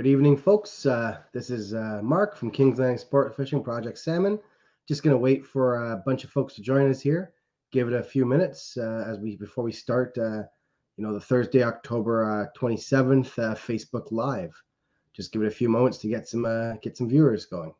Good evening, folks. Uh, this is uh, Marc from Kings Landing Sport Fishing Project Salmon. Just going to wait for a bunch of folks to join us here. Give it a few minutes uh, as we before we start. Uh, you know, the Thursday, October twenty seventh, uh, Facebook Live. Just give it a few moments to get some uh, get some viewers going.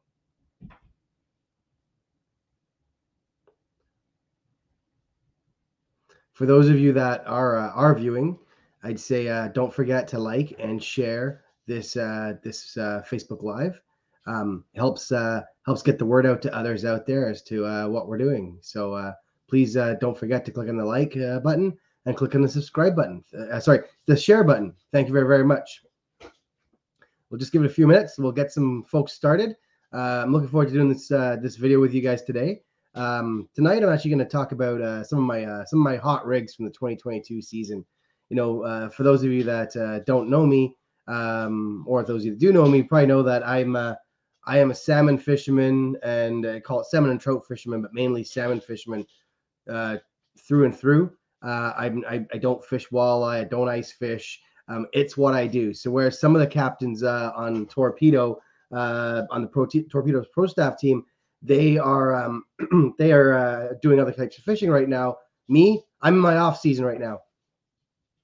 For those of you that are are viewing, I'd say don't forget to like and share this uh, this uh, Facebook Live. Um, helps uh, helps get the word out to others out there as to uh, what we're doing. So uh, please uh, don't forget to click on the like uh, button and click on the subscribe button. Uh, sorry, the share button. Thank you very very much. We'll just give it a few minutes. We'll get some folks started. Uh, I'm looking forward to doing this uh, this video with you guys today. Um, tonight, I'm actually going to talk about uh, some of my uh, some of my hot rigs from the 2022 season. You know, uh, for those of you that uh, don't know me, um, or those of you that do know me, probably know that I'm a, I am a salmon fisherman and I call it salmon and trout fisherman, but mainly salmon fisherman uh, through and through. Uh, I, I don't fish walleye, I don't ice fish. Um, it's what I do. So whereas some of the captains uh, on Torpedo, uh, on the Pro Torpedo's pro staff team, they are um, they are uh, doing other types of fishing right now. Me, I'm in my off season right now.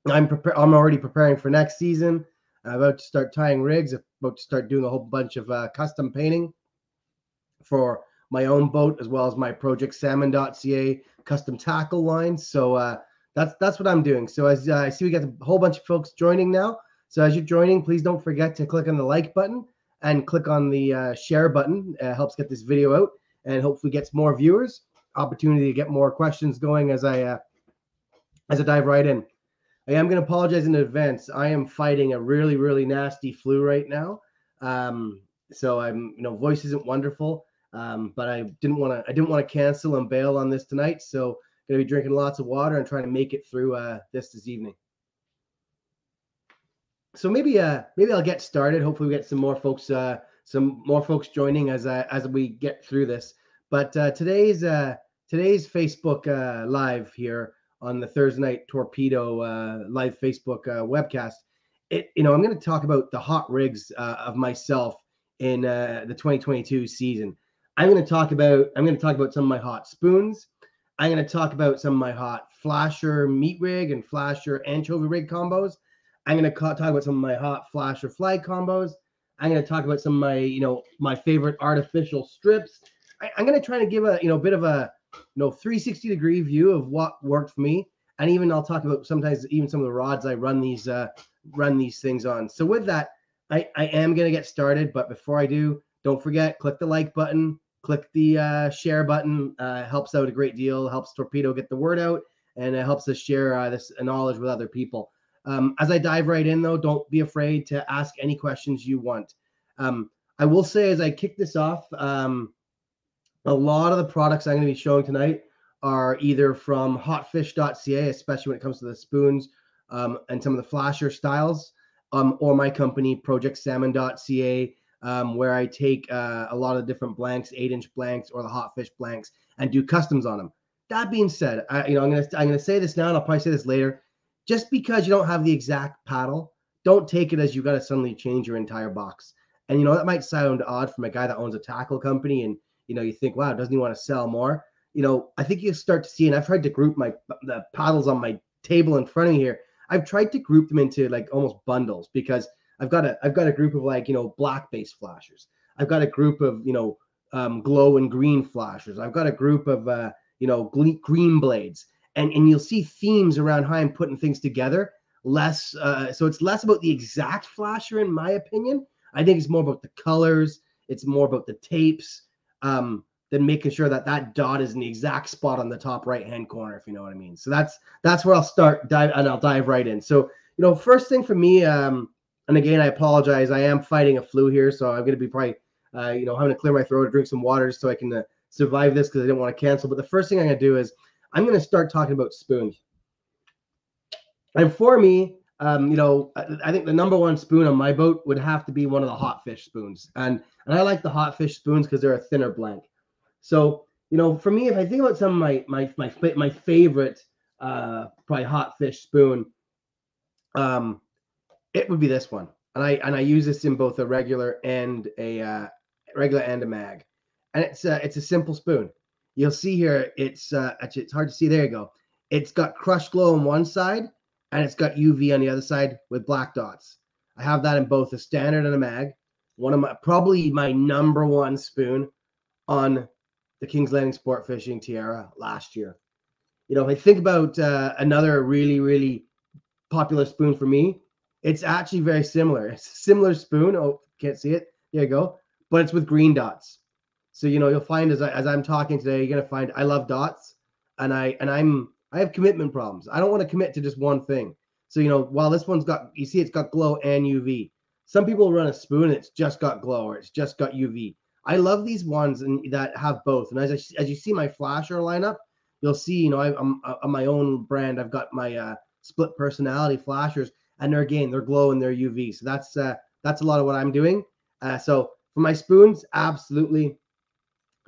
I'm prepared. I'm already preparing for next season. About to start tying rigs. About to start doing a whole bunch of uh, custom painting for my own boat as well as my ProjectSalmon.ca custom tackle line. So uh, that's that's what I'm doing. So as uh, I see, we got a whole bunch of folks joining now. So as you're joining, please don't forget to click on the like button and click on the uh, share button. Helps get this video out and hopefully gets more viewers. Opportunity to get more questions going as I uh, as I dive right in. I am going to apologize in advance. I am fighting a really, really nasty flu right now. Um, so I'm, you know, voice isn't wonderful. Um, but I didn't want to, I didn't want to cancel and bail on this tonight. So I'm going to be drinking lots of water and trying to make it through uh, this this evening. So maybe, uh, maybe I'll get started. Hopefully, we get some more folks, uh, some more folks joining as uh, as we get through this. But uh, today's uh, today's Facebook uh, live here on the Thursday night torpedo uh, live Facebook uh, webcast. It, you know, I'm going to talk about the hot rigs uh, of myself in uh, the 2022 season. I'm going to talk about I'm going to talk about some of my hot spoons. I'm going to talk about some of my hot flasher meat rig and flasher anchovy rig combos. I'm going to talk about some of my hot flasher flag combos. I'm going to talk about some of my, you know, my favorite artificial strips. I, am going to try to give a, you know, bit of a you know 360 degree view of what worked for me. And even i'll talk about sometimes even some of the rods i run these uh run these things on. So with that i i am going to get started but before i do don't forget click the like button click the uh, share button. Uh, helps out a great deal helps torpedo get the word out and it helps us share uh, this knowledge with other people. Um, as i dive right in though don't be afraid to ask any questions you want. Um, i will say as i kick this off um, a lot of the products I'm going to be showing tonight are either from hotfish.ca, especially when it comes to the spoons um, and some of the flasher styles, um, or my company, projectsalmon.ca, um, where I take uh, a lot of different blanks, eight inch blanks, or the hotfish blanks, and do customs on them. That being said, I, you know, I'm gonna I'm gonna say this now, and I'll probably say this later. Just because you don't have the exact paddle, don't take it as you got to suddenly change your entire box. And you know that might sound odd from a guy that owns a tackle company and you know, you think, wow, doesn't he want to sell more? You know, I think you start to see, and I've tried to group my the paddles on my table in front of me here. I've tried to group them into like almost bundles because I've got a I've got a group of like you know black base flashers. I've got a group of you know um, glow and green flashers. I've got a group of uh, you know green blades, and and you'll see themes around how I'm putting things together. Less uh, so it's less about the exact flasher in my opinion. I think it's more about the colors. It's more about the tapes um, than making sure that that dot is in the exact spot on the top right hand corner, if you know what I mean. So that's that's where I'll start dive and I'll dive right in. So you know, first thing for me, um, and again, I apologize. I am fighting a flu here, so I'm going to be probably, uh, you know, having to clear my throat, drink some water, so I can uh, survive this because I didn't want to cancel. But the first thing I'm going to do is I'm going to start talking about spoons. And for me, um, you know, I, think the number one spoon on my boat would have to be one of the hot fish spoons. And and I like the hot fish spoons because they're a thinner blank. So, you know, for me, if I think about some of my my my my favorite uh probably hot fish spoon, um, it would be this one. and I and I use this in both a regular and a uh, regular and a mag, and it's uh, it's a simple spoon. You'll see here it's uh, actually it's hard to see. There you go. It's got crushed glow on one side, and it's got UV on the other side with black dots. I have that in both a standard and a mag. One of my probably my number one spoon on the King's Landing Sport Fishing Tiara last year. You know, if I think about uh, another really, really popular spoon for me, it's actually very similar. It's a similar spoon. Oh, can't see it. There you go. But it's with green dots. So you know, you'll find as I, as I'm talking today, you're gonna find I love dots, and I and I'm I have commitment problems. I don't want to commit to just one thing. So you know, while this one's got you see it's got glow and UV. Some people run a spoon it's just got glow or it's just got UV. I love these ones and that have both. And as I, as you see my flasher lineup, you'll see you know I, am on my own brand. I've got my uh, split personality flashers, and they're again they're glow and they're UV. So that's uh, that's a lot of what I'm doing. Uh, so for my spoons, absolutely.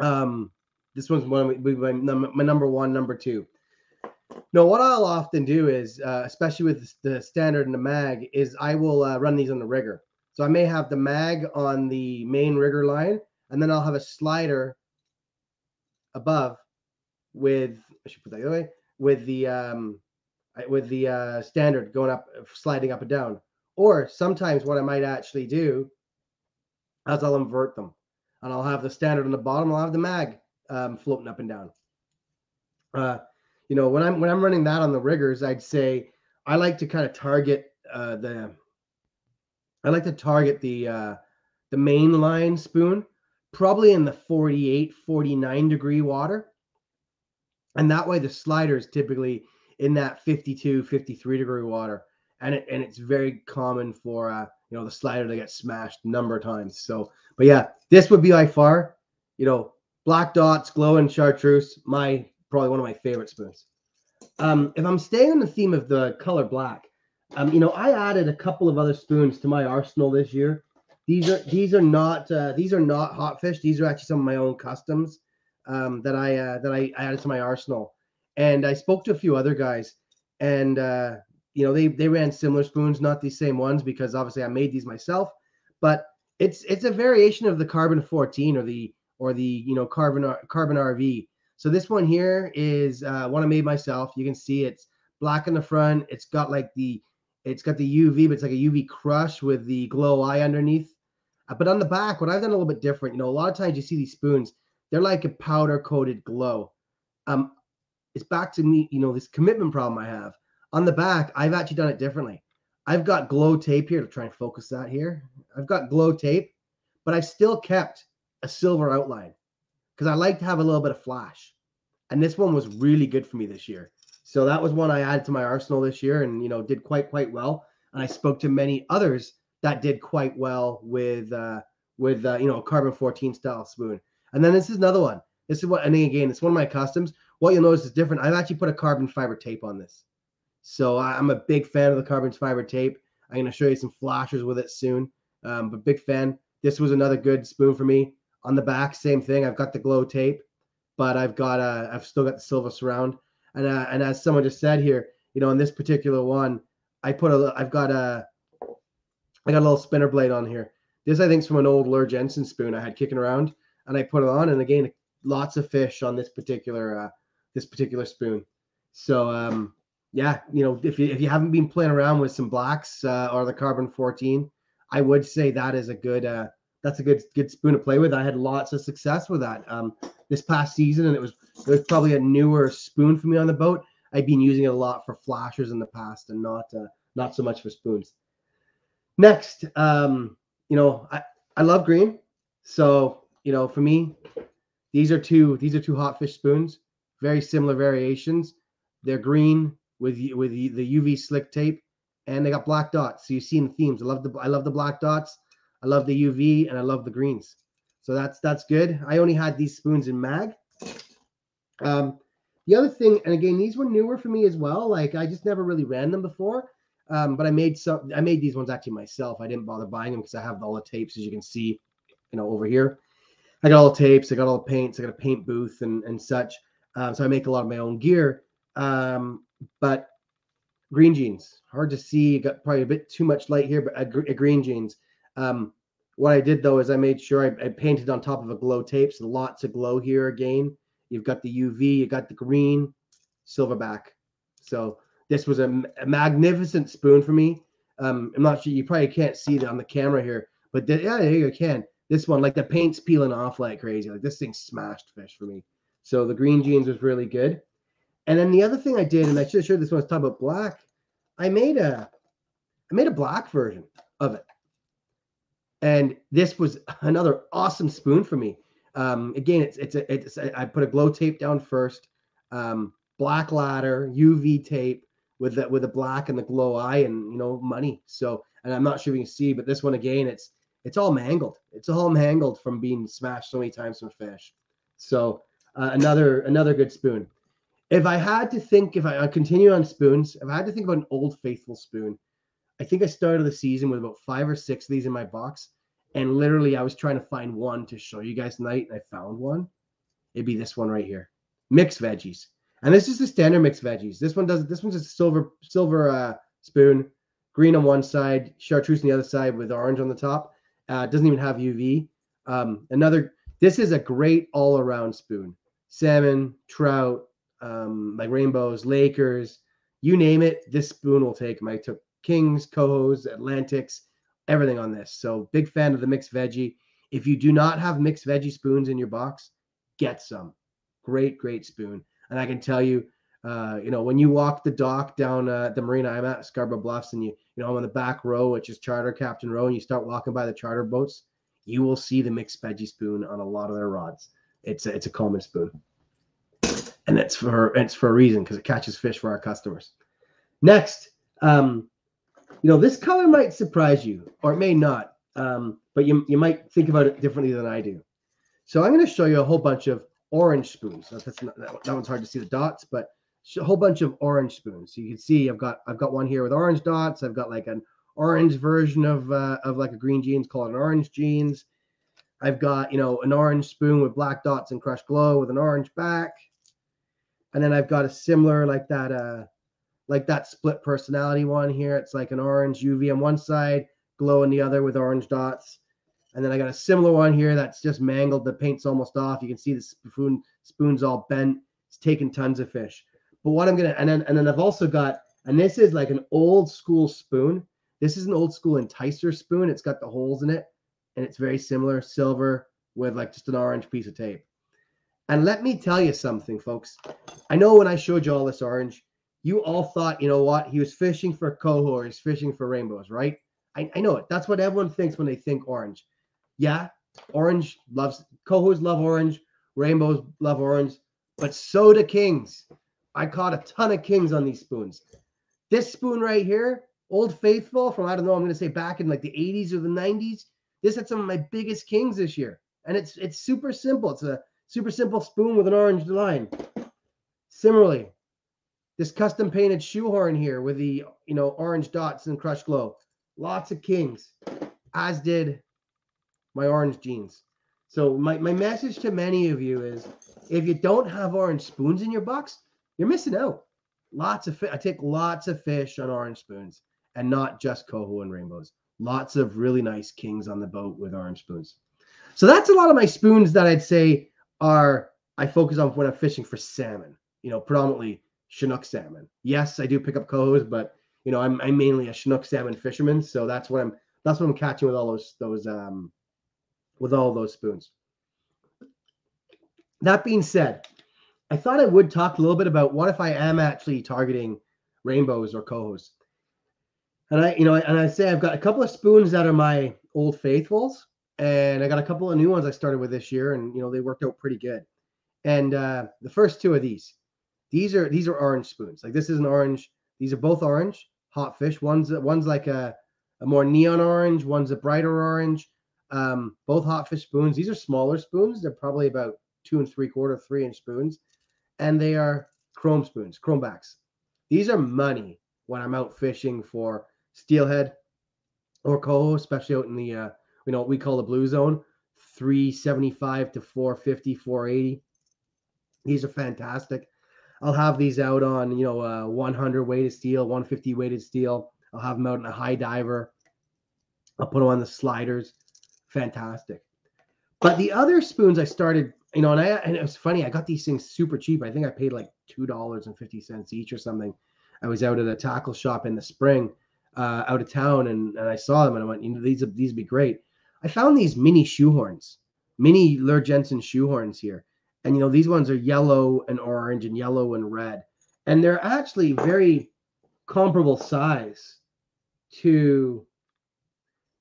Um, this one's one of my, my number one, number two. No, what I'll often do is, uh, especially with the standard and the mag, is I will uh, run these on the rigger. So I may have the mag on the main rigger line, and then I'll have a slider above with I should put that the other way with the um with the uh, standard going up, sliding up and down. Or sometimes what I might actually do is I'll invert them, and I'll have the standard on the bottom. I'll have the mag um, floating up and down. Uh, you know, when I'm when I'm running that on the riggers, I'd say I like to kind of target uh, the I like to target the uh, the main line spoon, probably in the 48, 49 degree water. And that way the slider is typically in that 52, 53 degree water. And it and it's very common for uh, you know, the slider to get smashed a number of times. So, but yeah, this would be by far, you know, black dots, glow and chartreuse, my probably one of my favorite spoons. Um, if I'm staying on the theme of the color black, um, you know, I added a couple of other spoons to my arsenal this year. These are these are not uh, these are not hot fish. These are actually some of my own customs um, that I uh, that I added to my arsenal. And I spoke to a few other guys, and uh, you know, they they ran similar spoons, not these same ones, because obviously I made these myself. But it's it's a variation of the carbon 14 or the or the you know carbon carbon RV. So this one here is uh, one I made myself. You can see it's black in the front. It's got like the it's got the UV, but it's like a UV crush with the glow eye underneath. Uh, but on the back, what I've done a little bit different, you know, a lot of times you see these spoons, they're like a powder coated glow. Um, it's back to me, you know, this commitment problem I have. On the back, I've actually done it differently. I've got glow tape here to try and focus that here. I've got glow tape, but I've still kept a silver outline because I like to have a little bit of flash. And this one was really good for me this year. So that was one I added to my arsenal this year, and you know did quite quite well. And I spoke to many others that did quite well with uh, with uh, you know carbon 14 style spoon. And then this is another one. This is what, and again, it's one of my customs. What you'll notice is different. I've actually put a carbon fiber tape on this. So I'm a big fan of the carbon fiber tape. I'm going to show you some flashers with it soon. Um, but big fan. This was another good spoon for me. On the back, same thing. I've got the glow tape, but I've got uh, I've still got the silver surround. And uh, and as someone just said here, you know, in this particular one, I put a I've got a I got a little spinner blade on here. This I think is from an old Luhr Jensen spoon I had kicking around, and I put it on, and again, lots of fish on this particular uh, this particular spoon. So um, yeah, you know, if you if you haven't been playing around with some blacks uh, or the carbon 14, I would say that is a good uh, that's a good good spoon to play with. I had lots of success with that um, this past season, and it was it was probably a newer spoon for me on the boat. I've been using it a lot for flashers in the past, and not uh, not so much for spoons. Next, um, you know, I I love green, so you know, for me, these are two these are two hot fish spoons, very similar variations. They're green with with the UV slick tape, and they got black dots. So you see the themes. I love the I love the black dots. I love the UV and I love the greens. So that's that's good. I only had these spoons in mag. Um, the other thing, and again, these were newer for me as well. Like I just never really ran them before. Um, but I made some. I made these ones actually myself. I didn't bother buying them because I have all the tapes, as you can see, you know, over here. I got all the tapes. I got all the paints. I got a paint booth and and such. Um, so I make a lot of my own gear. Um, but green jeans. Hard to see. Got probably a bit too much light here, but a, a green jeans. Um, what I did though is I made sure I, I, painted on top of a glow tape. So lots of glow here again. You've got the UV, you got the green, silverback. So this was a, a magnificent spoon for me. Um, I'm not sure you probably can't see it on the camera here, but the, yeah, there you can. This one, like the paint's peeling off like crazy. Like this thing smashed fish for me. So the green jeans was really good. And then the other thing I did, and I should have showed this one, was talking about black. I made a I made a black version of it. And this was another awesome spoon for me. Um, again, it's it's a, it's a, I put a glow tape down first, um, black ladder, UV tape with the with the black and the glow eye, and you know money. So, and I'm not sure if you can see, but this one again, it's it's all mangled. It's all mangled from being smashed so many times from fish. So uh, another another good spoon. If I had to think, if I, I continue on spoons, if I had to think about an old faithful spoon, I think I started the season with about five or six of these in my box. And literally, I was trying to find one to show you guys tonight, and I found one. It'd be this one right here, mixed veggies. And this is the standard mixed veggies. This one does. This one's a silver silver uh, spoon, green on one side, chartreuse on the other side with orange on the top. Uh, doesn't even have UV. Um, another. This is a great all around spoon. Salmon, trout, um, like rainbows, Lakers, you name it. This spoon will take them. I took Kings, Cohos, Atlantics, everything on this. So big fan of the mixed veggie. If you do not have mixed veggie spoons in your box, get some. Great, great spoon. And I can tell you, uh, you know, when you walk the dock down uh, the marina I'm at, Scarborough Bluffs, and you, you know, I'm on the back row, which is charter captain row, and you start walking by the charter boats, you will see the mixed veggie spoon on a lot of their rods. It's a, it's a common spoon, and it's for it's for a reason because it catches fish for our customers. Next, um, you know, this color might surprise you, or it may not, um, but you you might think about it differently than I do. So I'm going to show you a whole bunch of orange spoons. That's not, that, that one's hard to see the dots, but a whole bunch of orange spoons. So you can see I've got I've got one here with orange dots. I've got like an orange version of uh, of like a green jeans called an orange jeans. I've got you know an orange spoon with black dots and crushed glow with an orange back, and then I've got a similar like that uh like that split personality one here. It's like an orange UV on one side, glow on the other with orange dots. And then I got a similar one here that's just mangled. The paint's almost off. You can see the spoon spoon's all bent. It's taken tons of fish. But what I'm gonna and then and then I've also got and this is like an old school spoon. This is an old school enticer spoon. It's got the holes in it, and it's very similar, silver with like just an orange piece of tape. And let me tell you something, folks. I know when I showed you all this orange, you all thought, you know what, he was fishing for coho or he's fishing for rainbows, right? I, I know it. That's what everyone thinks when they think orange yeah, orange loves cohos love orange, rainbows love orange, but so do kings. I caught a ton of kings on these spoons. This spoon right here, Old Faithful from I don't know, I'm gonna say back in like the 80s or the 90s. This had some of my biggest kings this year. And it's it's super simple. It's a super simple spoon with an orange line. Similarly, this custom painted shoehorn here with the you know orange dots and crushed glow. Lots of kings, as did my orange jeans. So my, my message to many of you is if you don't have orange spoons in your box, you're missing out. Lots of I take lots of fish on orange spoons and not just coho and rainbows. Lots of really nice kings on the boat with orange spoons. So that's a lot of my spoons that I'd say are I focus on when I'm fishing for salmon. You know, predominantly Chinook salmon. Yes, I do pick up cohos, but you know, I'm, I'm mainly a Chinook salmon fisherman, so that's what I'm that's what I'm catching with all those those um with all those spoons. That being said, I thought I would talk a little bit about what if I am actually targeting rainbows or cohos. And I, you know, and I say I've got a couple of spoons that are my old faithfuls, and I got a couple of new ones I started with this year, and you know they worked out pretty good. And uh, the first two of these, these are these are orange spoons. Like this is an orange. These are both orange hot fish. One's one's like a, a more neon orange. One's a brighter orange. Um, both hot fish spoons. These are smaller spoons. They're probably about two and three quarter, three inch spoons, and they are chrome spoons, chrome backs. These are money when I'm out fishing for steelhead or coho, especially out in the uh, you know what we call the blue zone, 375 to 450, 480. These are fantastic. I'll have these out on, you know, uh, 100 weighted steel, 150 weighted steel. I'll have them out in a high diver. I'll put them on the sliders. Fantastic. But the other spoons I started, you know, and I and it was funny. I got these things super cheap. I think I paid like two dollars and fifty cents each or something. I was out at a tackle shop in the spring, uh, out of town, and, and I saw them and I went, you know, these these would be great. I found these mini shoehorns, mini Luhr Jensen shoehorns here, and you know these ones are yellow and orange and yellow and red, and they're actually very comparable size to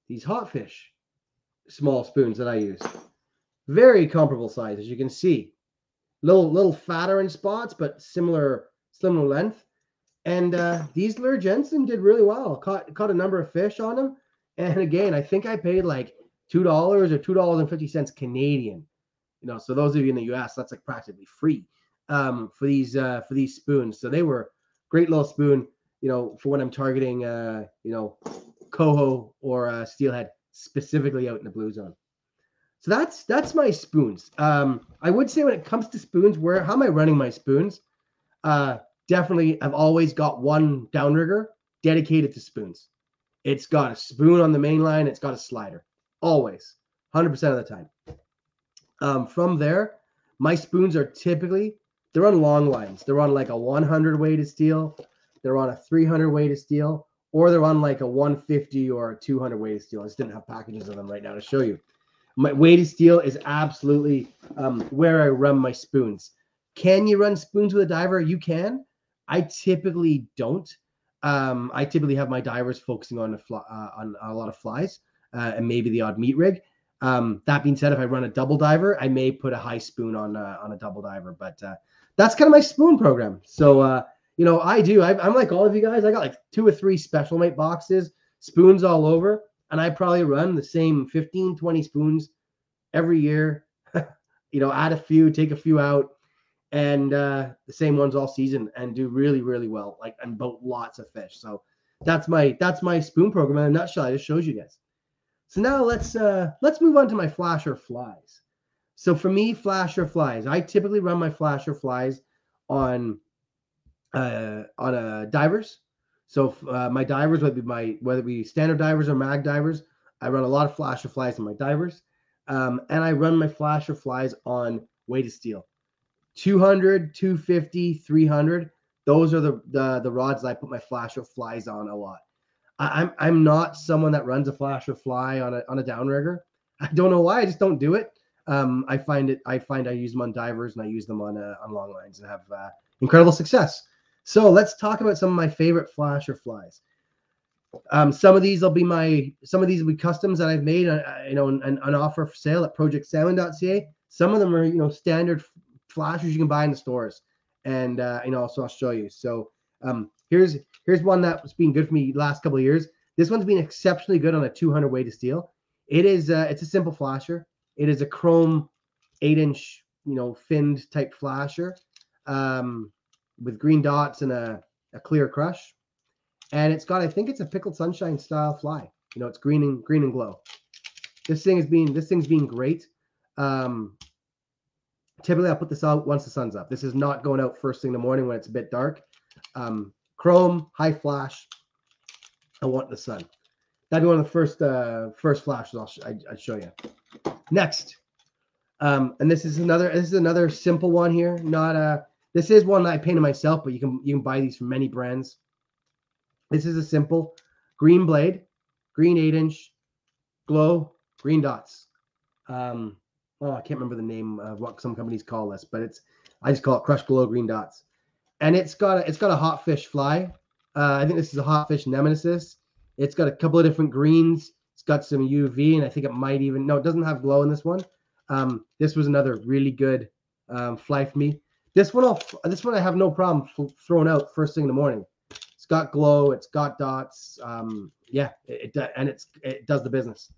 these hot fish small spoons that I use. Very comparable size, as you can see. Little little fatter in spots, but similar similar length. And uh, these Luhr Jensen did really well. Caught caught a number of fish on them. And again, I think I paid like two dollars or two dollars and fifty cents Canadian. You know, so those of you in the U.S., that's like practically free um, for these uh, for these spoons. So they were great little spoon. You know, for when I'm targeting, uh, you know, coho or uh, steelhead specifically out in the blue zone. So that's that's my spoons. Um, I would say when it comes to spoons, where how am I running my spoons? Uh, definitely, I've always got one downrigger dedicated to spoons. It's got a spoon on the main line. It's got a slider, always, hundred percent of the time. Um, from there, my spoons are typically they're on long lines. They're on like a 100 weight of steel. They're on a 300 weight of steel, or they're on like a 150 or a 200 weight of steel. I just didn't have packages of them right now to show you. My weighted steel is absolutely um, where I run my spoons. Can you run spoons with a diver? You can. I typically don't. Um, I typically have my divers focusing on a fly, uh, on a lot of flies uh, and maybe the odd meat rig. Um, that being said, if I run a double diver, I may put a high spoon on uh, on a double diver, but uh, that's kind of my spoon program. So uh, you know, I do. I, am like all of you guys. I got like two or three special mate boxes, spoons all over, and I probably run the same 15, 20 spoons every year. you know, add a few, take a few out, and uh, the same ones all season, and do really, really well. Like and boat lots of fish. So that's my that's my spoon program in a nutshell. I just shows you guys. So now let's uh let's move on to my flasher flies. So for me, flasher flies, I typically run my flasher flies on uh, on a divers. So uh, my divers, whether it be my whether it be standard divers or mag divers, I run a lot of flasher flies on my divers, um, and I run my flasher flies on weighted steel, 200, 250, 300. Those are the the, the rods that I put my flasher flies on a lot. I, I'm I'm not someone that runs a flasher fly on a on a downrigger. I don't know why. I just don't do it. Um, I find it. I find I use them on divers and I use them on uh, on long lines and have uh, incredible success. So let's talk about some of my favorite flasher flies. Um, some of these will be my some of these will be customs that I've made, uh, you know, an, an offer for sale at projectsalmon.ca. Some of them are you know standard flashers you can buy in the stores, and uh, you know, so I'll show you. So um, here's here's one that's been good for me last couple of years. This one's been exceptionally good on a 200 weighted steel. It is uh, it's a simple flasher. It is a chrome eight inch you know finned type flasher. Um, with green dots and a, a clear crush. And it's got, I think it's a pickled sunshine style fly. You know, it's green and green and glow. This thing is being this thing's being great. Um, typically, I'll put this out once the sun's up. This is not going out first thing in the morning when it's a bit dark. Um, chrome, high flash. I want the sun. That'd be one of the first uh, first flashes I'll sh- I, I'd show you. Next, um, and this is another this is another simple one here. Not a this is one that I painted myself, but you can you can buy these from many brands. This is a simple green blade, green eight inch, glow, green dots. Um, oh, I can't remember the name of what some companies call this, but it's I just call it crushed glow green dots. And it's got a, it's got a hot fish fly. Uh, I think this is a hot fish nemesis. It's got a couple of different greens. It's got some UV, and I think it might even no, it doesn't have glow in this one. Um, this was another really good um, fly for me. This one, I'll, this one I have no problem throwing out first thing in the morning. It's got glow. It's got dots. Um, yeah, it, it and it's it does the business.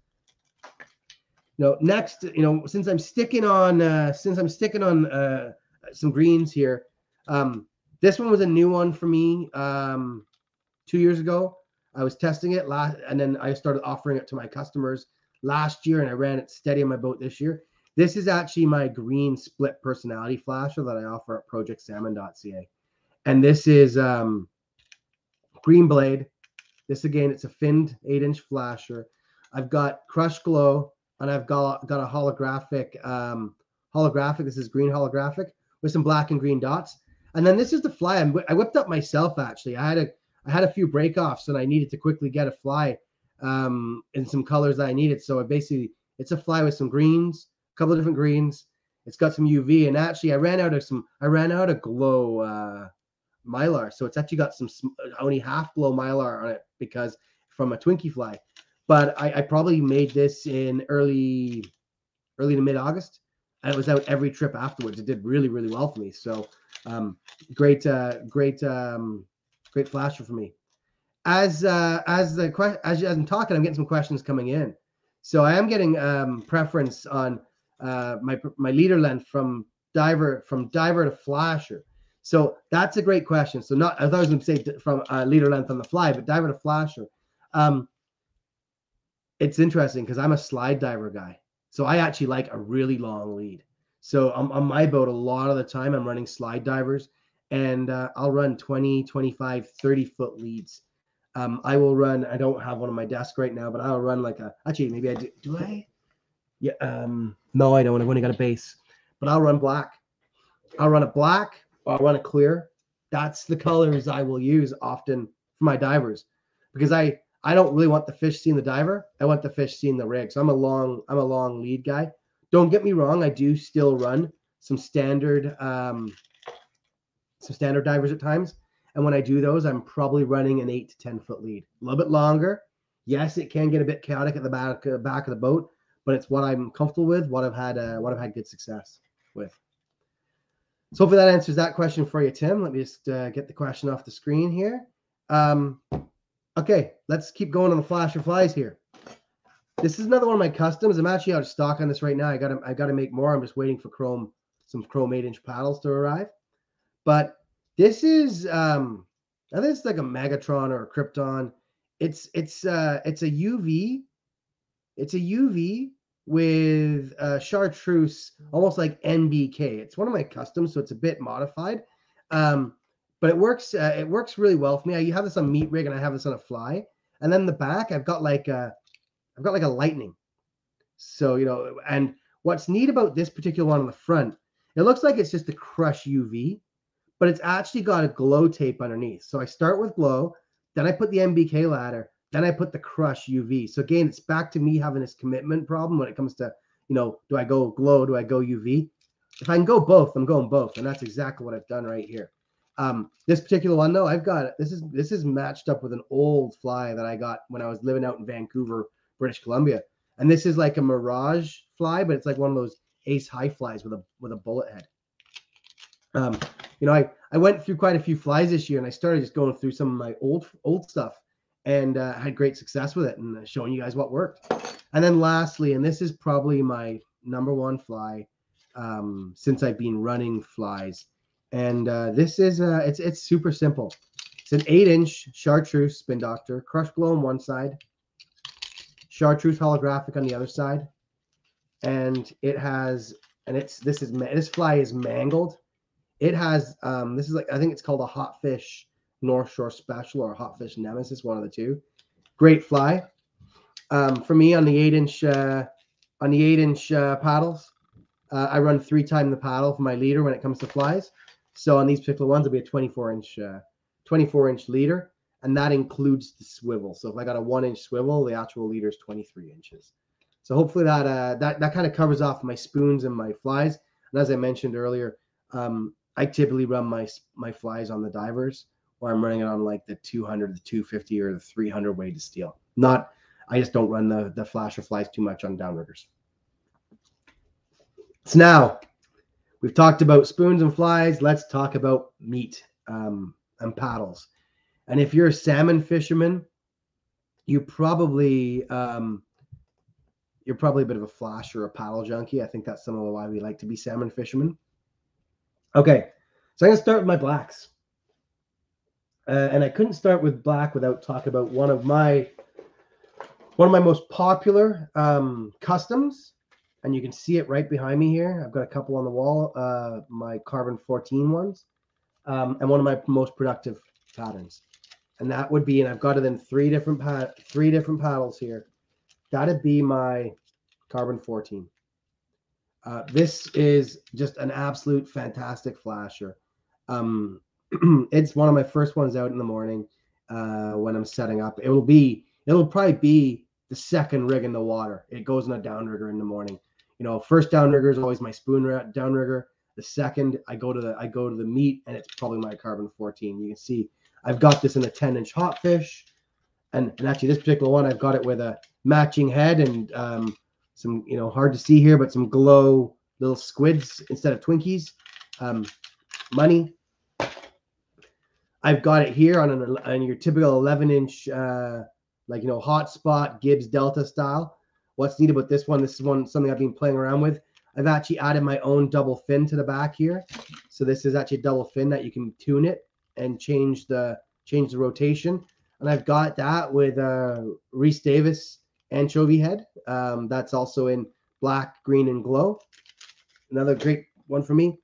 You know, next, you know, since I'm sticking on uh, since I'm sticking on uh, some greens here, um, this one was a new one for me um, two years ago. I was testing it last, and then I started offering it to my customers last year, and I ran it steady on my boat this year. This is actually my green split personality flasher that I offer at projectsalmon.ca. and this is um, Green Blade. This again, it's a finned eight inch flasher. I've got Crush Glow, and I've got got a holographic um, holographic. This is green holographic with some black and green dots. And then this is the fly. I'm, I whipped up myself actually. I had a I had a few breakoffs and I needed to quickly get a fly um, in some colors that I needed. So I basically it's a fly with some greens, a couple of different greens. It's got some UV and actually I ran out of some I ran out of glow uh, mylar. So it's actually got some only half glow mylar on it because from a Twinkie fly. But I, I probably made this in early early to mid August and it was out every trip afterwards. It did really, really well for me. So um, great, uh, great, um, great flasher for me. As uh, as the question as, as I'm talking, I'm getting some questions coming in. So I am getting um, preference on uh, my my leader length from diver from diver to flasher. So that's a great question. So not I thought I was going to say from uh, leader length on the fly, but diver to flasher. Um, it's interesting because I'm a slide diver guy. So I actually like a really long lead. So I'm on my boat a lot of the time. I'm running slide divers and uh, I'll run 20, 25, 30 foot leads. Um, I will run, I don't have one on my desk right now, but I'll run like a, actually, maybe I do. Do I? Yeah. Um, no, I don't. I've only got a base, but I'll run black. I'll run a black, I'll run a clear. That's the colors I will use often for my divers because I, I don't really want the fish seeing the diver. I want the fish seeing the rig. So I'm a long, I'm a long lead guy. Don't get me wrong. I do still run some standard, um, some standard divers at times. And when I do those, I'm probably running an eight to 10 foot lead, a little bit longer. Yes, it can get a bit chaotic at the back, uh, back of the boat, but it's what I'm comfortable with, what I've had, uh, what I've had good success with. So hopefully that answers that question for you, Tim. Let me just uh, get the question off the screen here. Um, Okay, let's keep going on the flasher flies here. This is another one of my customs. I'm actually out of stock on this right now. I gotta I gotta make more. I'm just waiting for chrome, some chrome eight inch paddles to arrive. But this is um I think it's like a Megatron or a Krypton. It's it's uh it's a UV. It's a UV with a chartreuse, almost like MBK. It's one of my customs, so it's a bit modified. Um, but it works. Uh, it works really well for me. I have this on meat rig and I have this on a fly, and then the back I've got like a, I've got like a lightning. So you know, and what's neat about this particular one on the front, it looks like it's just a crush UV, but it's actually got a glow tape underneath. So I start with glow, then I put the MBK ladder, then I put the crush UV. So again, it's back to me having this commitment problem when it comes to, you know, do I go glow, do I go UV? If I can go both, I'm going both, and that's exactly what I've done right here. Um, this particular one though, I've got this is this is matched up with an old fly that I got when I was living out in Vancouver, British Columbia, and this is like a Mirage fly, but it's like one of those Ace High flies with a with a bullet head. Um, you know, I I went through quite a few flies this year, and I started just going through some of my old old stuff, and uh, had great success with it, and showing you guys what worked. And then lastly, and this is probably my number one fly um, since I've been running flies and uh, this is uh, it's it's super simple. It's an eight inch chartreuse spin doctor, crush glow on one side, chartreuse holographic on the other side, and it has and it's this is this fly is mangled. It has um this is like I think it's called a hot fish North Shore Special or hot fish Nemesis, one of the two. Great fly. Um, for me on the eight inch uh, on the eight inch uh, paddles, uh, I run three time the paddle for my leader when it comes to flies. So on these particular ones, it'll be a 24 inch, uh, 24 inch leader, and that includes the swivel. So if I got a one inch swivel, the actual leader is 23 inches. So hopefully that uh, that that kind of covers off my spoons and my flies. And as I mentioned earlier, um, I typically run my my flies on the divers, or I'm running it on like the 200, the 250, or the 300 weighted steel. Not, I just don't run the the flasher flies too much on downriggers. So now We've talked about spoons and flies. Let's talk about meat um, and paddles. And if you're a salmon fisherman, you probably um, you're probably a bit of a flash or a paddle junkie. I think that's some of why we like to be salmon fishermen. Okay, so I'm gonna start with my blacks, uh, and I couldn't start with black without talking about one of my one of my most popular um, customs and you can see it right behind me here. I've got a couple on the wall, uh, my carbon 14 ones. um, and one of my most productive patterns. And that would be, and I've got it in three different pad, three different paddles here. That'd be my carbon 14. Uh, this is just an absolute fantastic flasher. Um, it's one of my first ones out in the morning uh, when I'm setting up. It will be, it'll probably be the second rig in the water. It goes in a downrigger in the morning. You know, first downrigger is always my spoon downrigger. The second, I go to the I go to the meat, and it's probably my carbon 14. You can see I've got this in a 10 inch hot fish, and, and actually this particular one I've got it with a matching head and um, some you know hard to see here, but some glow little squids instead of Twinkies. Um, money. I've got it here on an on your typical 11 inch uh, like you know hotspot Gibbs Delta style. What's neat about this one? This is one something I've been playing around with. I've actually added my own double fin to the back here. So this is actually a double fin that you can tune it and change the change the rotation. And I've got that with uh, Rhys Davis anchovy head. Um, that's also in black, green, and glow. Another great one for me.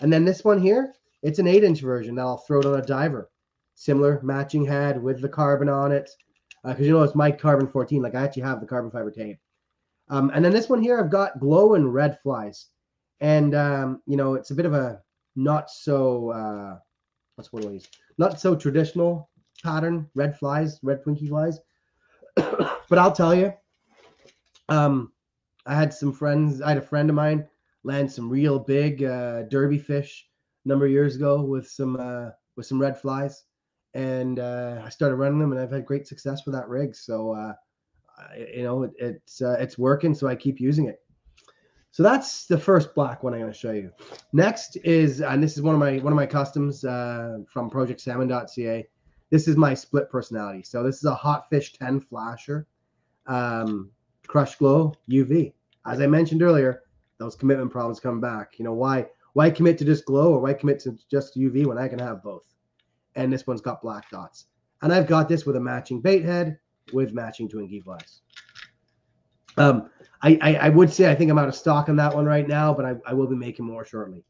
And then this one here, it's an eight inch version that I'll throw it on a diver. Similar matching head with the carbon on it because uh, you know it's my carbon 14. Like I actually have the carbon fiber tape. Um, and then this one here, I've got glow and red flies, and um, you know it's a bit of a not so uh, what's one of these not so traditional pattern. Red flies, red twinkie flies. but I'll tell you, um, I had some friends. I had a friend of mine land some real big uh, derby fish a number of years ago with some uh, with some red flies and uh, I started running them, and I've had great success with that rig. So, uh, you know, it, it's uh, it's working, so I keep using it. So that's the first black one I'm going to show you. Next is, and this is one of my one of my customs uh, from ProjectSalmon.ca. This is my split personality. So this is a Hot Fish 10 flasher, um, Crush Glow UV. As I mentioned earlier, those commitment problems come back. You know why? Why commit to just glow or why commit to just UV when I can have both? and this one's got black dots. And I've got this with a matching bait head with matching Twinkie flies. Um, I, I, would say I think I'm out of stock on that one right now, but I, I will be making more shortly.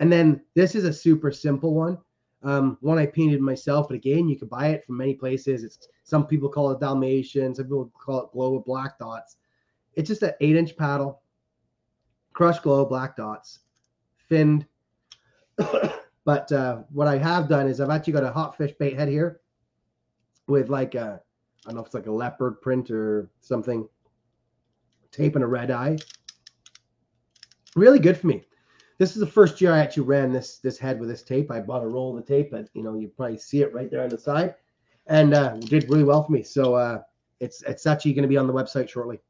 And then this is a super simple one. Um, one I painted myself, but again, you can buy it from many places. It's some people call it Dalmatian, some people call it glow with black dots. It's just an eight inch paddle, crush glow, black dots, finned. But uh, what I have done is I've actually got a hot fish bait head here with like a, I don't know if it's like a leopard print or something, tape and a red eye. Really good for me. This is the first year I actually ran this this head with this tape. I bought a roll of the tape, and you know you probably see it right there on the side, and uh, did really well for me. So uh, it's it's actually going to be on the website shortly.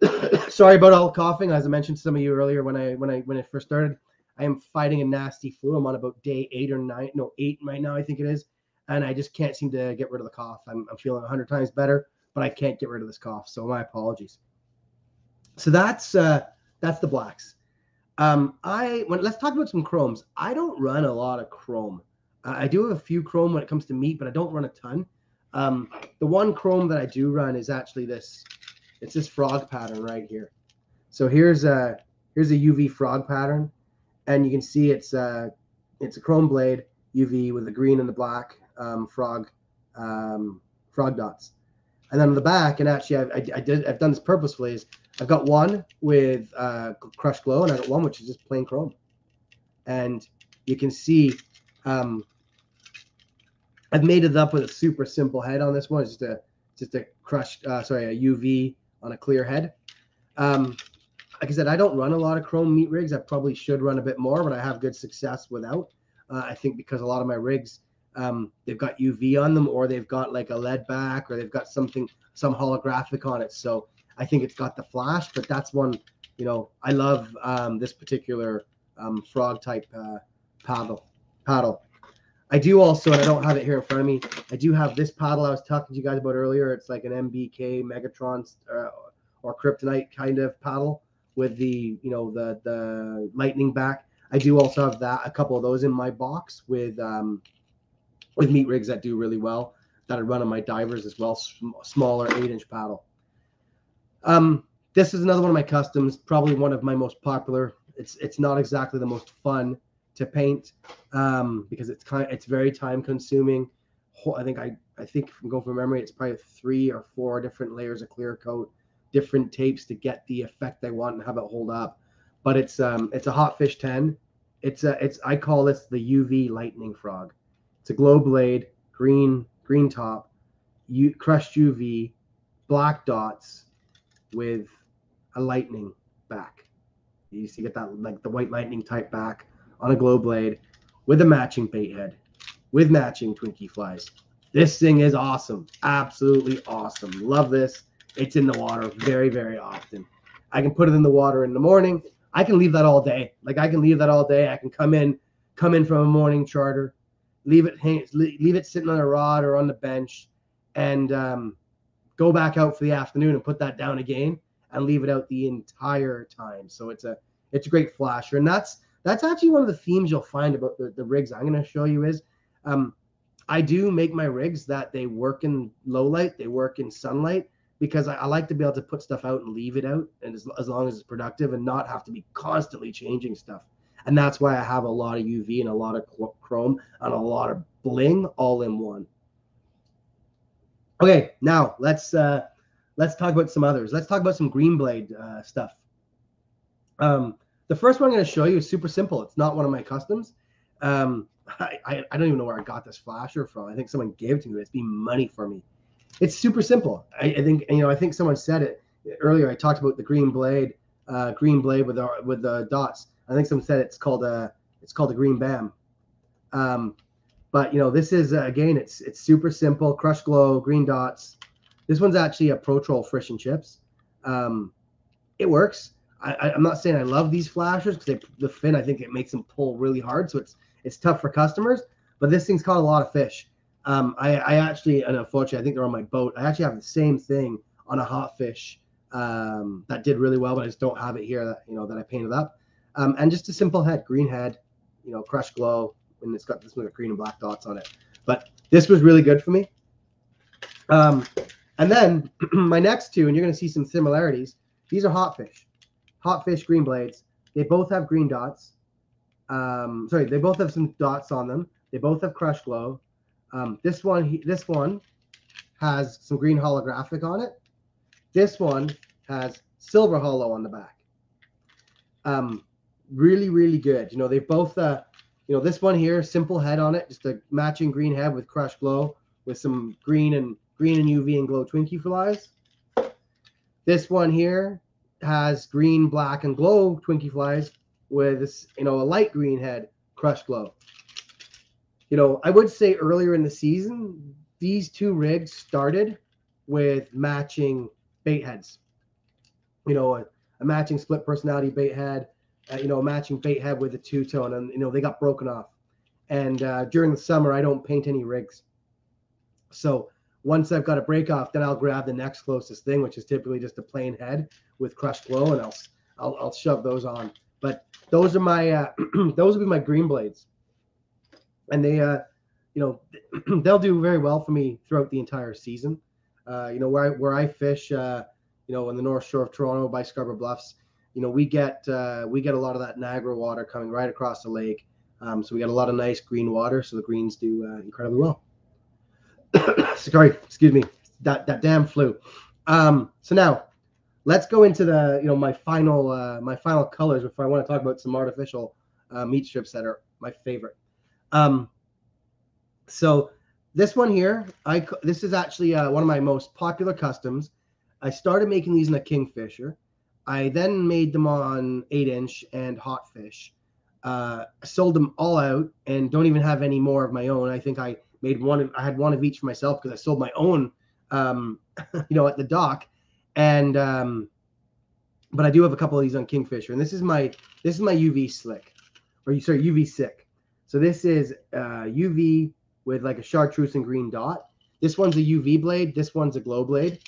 Sorry about all coughing. As I mentioned to some of you earlier when I when I when it first started, I am fighting a nasty flu. I'm on about day eight or nine, no, eight right now, I think it is. And I just can't seem to get rid of the cough. I'm, I'm feeling 100 times better, but I can't get rid of this cough. So my apologies. So that's uh, that's the blacks. Um, I when let's talk about some chromes. I don't run a lot of chrome. I do have a few chrome when it comes to meat, but I don't run a ton. Um, the one chrome that I do run is actually this. It's this frog pattern right here. So here's a here's a UV frog pattern and you can see it's uh, it's a chrome blade UV with the green and the black um, frog um, frog dots. And then on the back, and actually I, I, I, did I've done this purposefully is I've got one with uh, crushed glow, and I got one which is just plain chrome. And you can see um, I've made it up with a super simple head on this one. It's just a just a crushed uh, sorry a UV on a clear head. Um, like I said, I don't run a lot of chrome meat rigs. I probably should run a bit more, but I have good success without. Uh, I think because a lot of my rigs, um, they've got UV on them, or they've got like a lead back, or they've got something, some holographic on it. So I think it's got the flash, but that's one, you know, I love um, this particular um, frog type uh, paddle. Paddle. I do also, and I don't have it here in front of me. I do have this paddle I was talking to you guys about earlier. It's like an MBK Megatron uh, or Kryptonite kind of paddle with the you know the the lightning back. I do also have that a couple of those in my box with um, with meat rigs that do really well that I run on my divers as well, sm- smaller eight inch paddle. Um, this is another one of my customs, probably one of my most popular. It's it's not exactly the most fun to paint um, because it's kind it's very time consuming. I think I I think from going from memory, it's probably three or four different layers of clear coat, different tapes to get the effect I want and have it hold up. But it's um it's a hot fish 10. It's a it's I call this the UV lightning frog. It's a glow blade, green green top, you crushed UV, black dots with a lightning back. You used to get that like the white lightning type back on a glow blade with a matching bait head, with matching Twinkie flies. This thing is awesome. Absolutely awesome. Love this. It's in the water very, very often. I can put it in the water in the morning. I can leave that all day. Like I can leave that all day. I can come in, come in from a morning charter, leave it hang, leave it sitting on a rod or on the bench, and um, go back out for the afternoon and put that down again and leave it out the entire time. So it's a it's a great flasher, and that's that's actually one of the themes you'll find about the, the rigs I'm going to show you is um, I do make my rigs that they work in low light, they work in sunlight because I, I, like to be able to put stuff out and leave it out, and as, as long as it's productive and not have to be constantly changing stuff. And that's why I have a lot of UV and a lot of chrome and a lot of bling all in one. Okay, now let's uh, let's talk about some others. Let's talk about some green blade uh, stuff. Um, the first one I'm going to show you is super simple. It's not one of my customs. Um, I, I, I, don't even know where I got this flasher from. I think someone gave it to me. It's been money for me. It's super simple. I, I, think you know. I think someone said it earlier. I talked about the green blade, uh, green blade with the with the dots. I think someone said it's called a it's called a green bam. Um, but you know, this is uh, again, it's it's super simple. Crush glow, green dots. This one's actually a Pro Troll Fish and Chips. Um, it works. I, am not saying I love these flashers because the fin I think it makes them pull really hard, so it's it's tough for customers. But this thing's caught a lot of fish. Um, I, I actually, and unfortunately, I think they're on my boat. I actually have the same thing on a hot fish um, that did really well, but I just don't have it here. That you know that I painted up, um, and just a simple head, green head, you know, crush glow, and it's got this with green and black dots on it. But this was really good for me. Um, and then my next two, and you're going to see some similarities. These are hot fish hot fish green blades. They both have green dots. Um, sorry, they both have some dots on them. They both have crush glow. Um, this one, this one has some green holographic on it. This one has silver hollow on the back. Um, really, really good. You know, they both, uh, you know, this one here, simple head on it, just a matching green head with crush glow with some green and green and UV and glow Twinkie flies. This one here has green, black, and glow Twinkie flies with this, you know, a light green head crush glow. You know, I would say earlier in the season, these two rigs started with matching bait heads. You know, a, a matching split personality bait head, uh, you know, a matching bait head with a two tone, and you know they got broken off. And uh, during the summer, I don't paint any rigs. So once I've got a break off, then I'll grab the next closest thing, which is typically just a plain head with crushed glow, and I'll I'll, I'll shove those on. But those are my uh, those will be my green blades, and they uh, you know they'll do very well for me throughout the entire season. Uh, you know where I where I fish, uh, you know, on the North Shore of Toronto by Scarborough Bluffs, you know we get uh, we get a lot of that Niagara water coming right across the lake. Um, so we got a lot of nice green water, so the greens do uh, incredibly well. sorry, excuse me, that that damn flu. Um, so now let's go into the you know my final uh, my final colors before I want to talk about some artificial uh, meat strips that are my favorite. Um, so this one here, I this is actually uh, one of my most popular customs. I started making these in a kingfisher. I then made them on eight inch and hot fish. Uh, sold them all out and don't even have any more of my own. I think I made one. I had one of each for myself because I sold my own, um, you know, at the dock. And um, but I do have a couple of these on Kingfisher, and this is my this is my UV slick, or sorry UV sick. So this is uh, UV with like a chartreuse and green dot. This one's a UV blade. This one's a glow blade.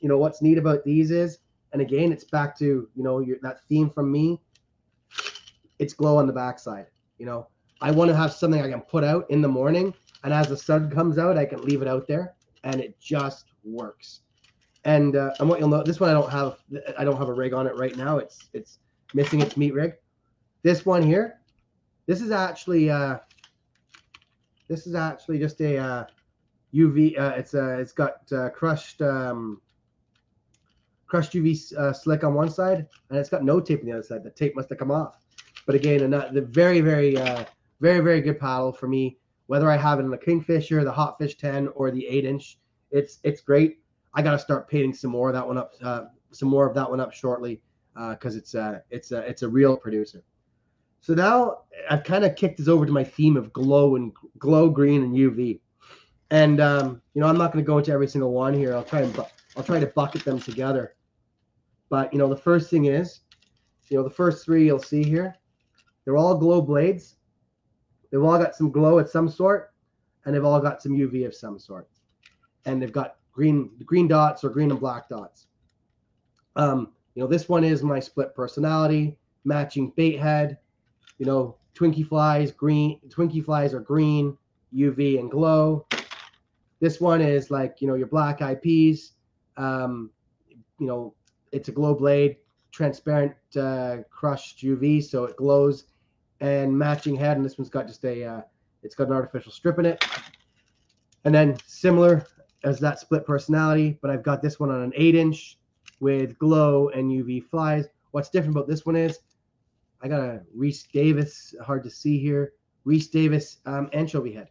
You know what's neat about these is, and again, it's back to you know your, that theme from me. It's glow on the backside. You know, I want to have something I can put out in the morning and as the sun comes out, I can leave it out there, and it just works. And uh, and what you'll know, this one I don't have I don't have a rig on it right now. It's it's missing its meat rig. This one here, This is actually uh, this is actually just a uh, UV. Uh, it's uh, it's got uh, crushed um, crushed UV uh, slick on one side, and it's got no tape on the other side. The tape must have come off. But again, the very very uh, very very good paddle for me. Whether I have it in the Kingfisher, the Hotfish 10, or the 8 inch, it's it's great. I got to start painting some more of that one up, uh, some more of that one up shortly, because uh, it's uh, it's a it's a real producer. So now I've kind of kicked this over to my theme of glow and glow green and UV. And um, you know, I'm not going to go into every single one here. I'll try and I'll try to bucket them together. But you know, the first thing is, you know, the first three you'll see here, they're all glow blades. They've all got some glow at some sort, and they've all got some UV of some sort. And they've got green green dots or green and black dots. Um, you know, this one is my split personality, matching bait head, you know, Twinkie flies, green, Twinkie flies are green, UV and glow. This one is like, you know, your black peas. Um, you know, it's a glow blade, transparent uh, crushed UV, so it glows and matching head. And this one's got just a, uh, it's got an artificial strip in it. And then similar as that split personality, but I've got this one on an eight inch with glow and UV flies. What's different about this one is I got a Rhys Davis, hard to see here. Rhys Davis um, anchovy head.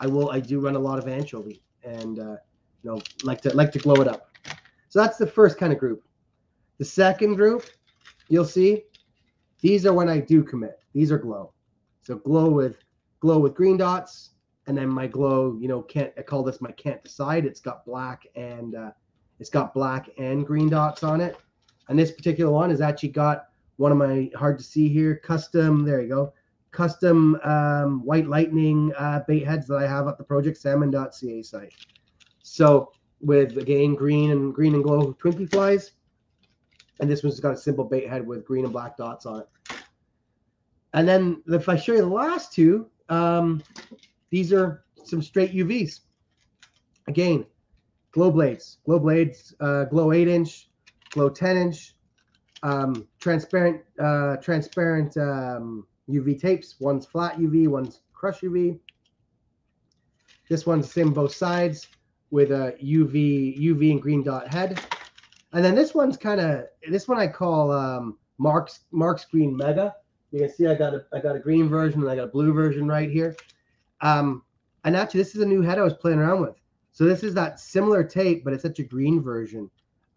I will. I do run a lot of anchovy, and uh, you know, like to like to glow it up. So that's the first kind of group. The second group, you'll see, these are when I do commit. These are glow. So glow with glow with green dots, and then my glow. You know, can't I call this my can't decide. It's got black and uh, it's got black and green dots on it. And this particular one has actually got one of my hard to see here custom there you go custom um, white lightning uh, bait heads that i have at the ProjectSalmon.ca site so with again green and green and glow twinkie flies and this one's got a simple bait head with green and black dots on it and then if i show you the last two um, these are some straight uvs again glow blades glow blades uh, glow 8 inch glow 10 inch um, transparent uh, transparent um, UV tapes. One's flat UV, one's crush UV. This one's same both sides with a UV UV and green dot head. And then this one's kind of this one I call um, Marc's Marc's Green Mega. You can see I got a I got a green version and I got a blue version right here. Um, and actually, this is a new head I was playing around with. So this is that similar tape, but it's such a green version.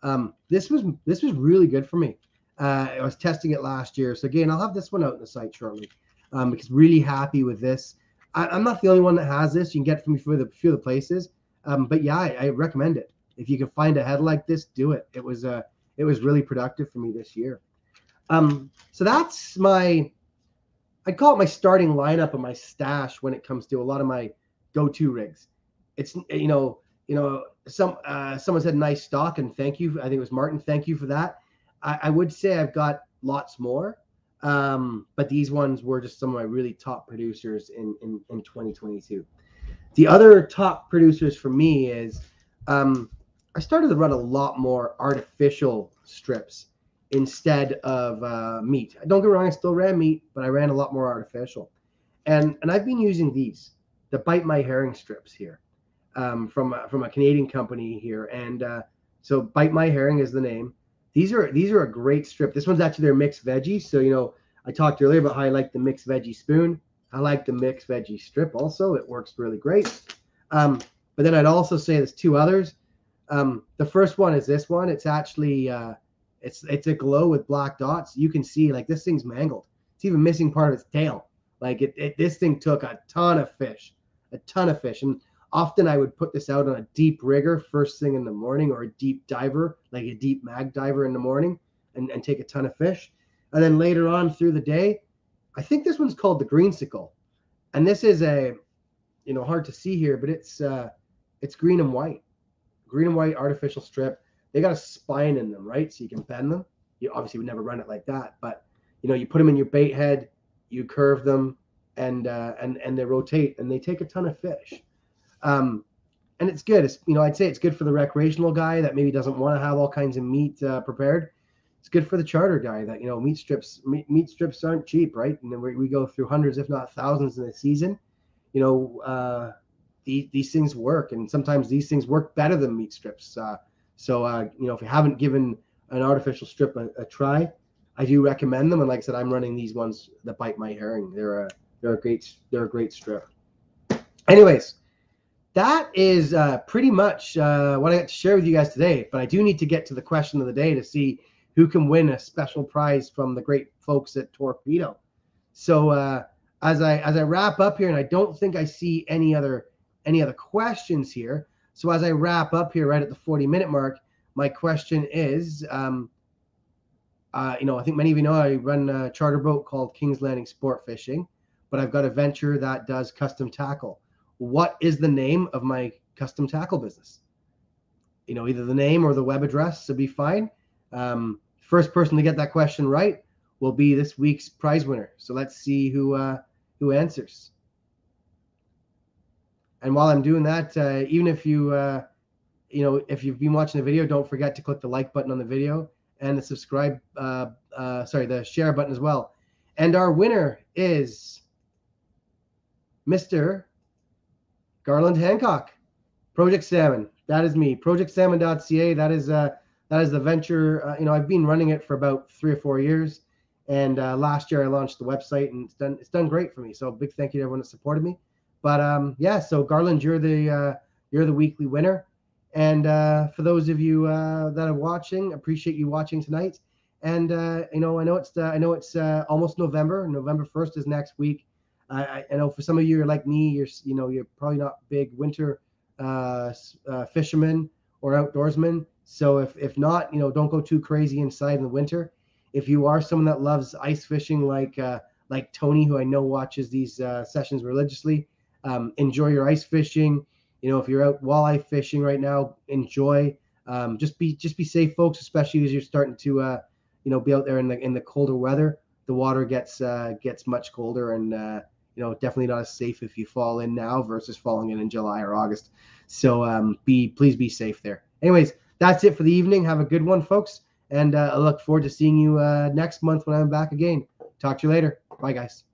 Um, this was this was really good for me. Uh, I was testing it last year. So again, I'll have this one out in the site shortly um, because really happy with this. I, am not the only one that has this. You can get it from a few the, few of the places. Um, but yeah, I, I, recommend it. If you can find a head like this, do it. It was uh, it was really productive for me this year. Um, so that's my, I call it my starting lineup of my stash when it comes to a lot of my go-to rigs. It's you know you know some uh, someone said nice stock and thank you. I think it was Martin. Thank you for that. I, I would say I've got lots more, um, but these ones were just some of my really top producers in, in, in 2022. The other top producers for me is um, I started to run a lot more artificial strips instead of uh, meat. Don't get me wrong, I still ran meat, but I ran a lot more artificial. And and I've been using these, the bite my herring strips here, um, from from a Canadian company here. And uh, so bite my herring is the name. These are these are a great strip. This one's actually their mixed veggie. So you know, I talked earlier about how I like the mixed veggie spoon. I like the mixed veggie strip also. It works really great. Um, but then I'd also say there's two others. Um, the first one is this one. It's actually uh, it's it's a glow with black dots. You can see like this thing's mangled. It's even missing part of its tail. Like it, it this thing took a ton of fish, a ton of fish. And often I would put this out on a deep rigger first thing in the morning or a deep diver, like a deep mag diver in the morning and, and take a ton of fish. And then later on through the day, I think this one's called the greensicle. And this is a, you know, hard to see here, but it's uh it's green and white. Green and white artificial strip. They got a spine in them, right? So you can bend them. You obviously would never run it like that, but you know, you put them in your bait head, you curve them, and uh, and and they rotate and they take a ton of fish. Um, and it's good. It's you know I'd say it's good for the recreational guy that maybe doesn't want to have all kinds of meat uh, prepared. it's good for the charter guy that you know meat strips meat, meat strips aren't cheap, right? And then we, we go through hundreds, if not thousands, in a season. You know, uh, these these things work, and sometimes these things work better than meat strips. Uh, so uh, you know, if you haven't given an artificial strip a, a, try, I do recommend them. And like I said, I'm running these ones that bite my herring. They're a they're a great they're a great strip. Anyways, that is uh, pretty much uh, what I got to share with you guys today. But I do need to get to the question of the day to see who can win a special prize from the great folks at Torpedo. So uh, as I as I wrap up here, and I don't think I see any other any other questions here. So as I wrap up here, right at the 40 minute mark, my question is, um, uh, you know, I think many of you know I run a charter boat called King's Landing Sport Fishing, but I've got a venture that does custom tackle. What is the name of my custom tackle business? You know, either the name or the web address would be fine. Um, first person to get that question right will be this week's prize winner. So let's see who uh, who answers. And while I'm doing that, uh, even if you uh, you know if you've been watching the video, don't forget to click the like button on the video and the subscribe uh, uh, sorry the share button as well. And our winner is Mr. Garland Hancock, Project Salmon. That is me. ProjectSalmon.ca. That is uh that is the venture. Uh, you know, I've been running it for about three or four years, and uh, last year I launched the website, and it's done it's done great for me. So big thank you to everyone that supported me. But um, yeah, so Garland, you're the uh, you're the weekly winner, and uh, for those of you uh, that are watching, appreciate you watching tonight. And uh, you know, I know it's uh, I know it's uh, almost November. November first is next week. I, I know for some of you, you're like me. You're you know you're probably not big winter uh, fishermen or outdoorsmen. So if if not, you know, don't go too crazy inside in the winter. If you are someone that loves ice fishing, like like Tony, who I know watches these sessions religiously, um, enjoy your ice fishing. You know, if you're out walleye fishing right now, enjoy. Um, just be just be safe, folks, especially as you're starting to uh, you know be out there in the in the colder weather. The water gets uh, gets much colder, and uh, you know definitely not as safe if you fall in now versus falling in in July or August. So um, be please be safe there. Anyways, that's it for the evening. Have a good one, folks, and uh, I look forward to seeing you uh, next month when I'm back again. Talk to you later. Bye, guys.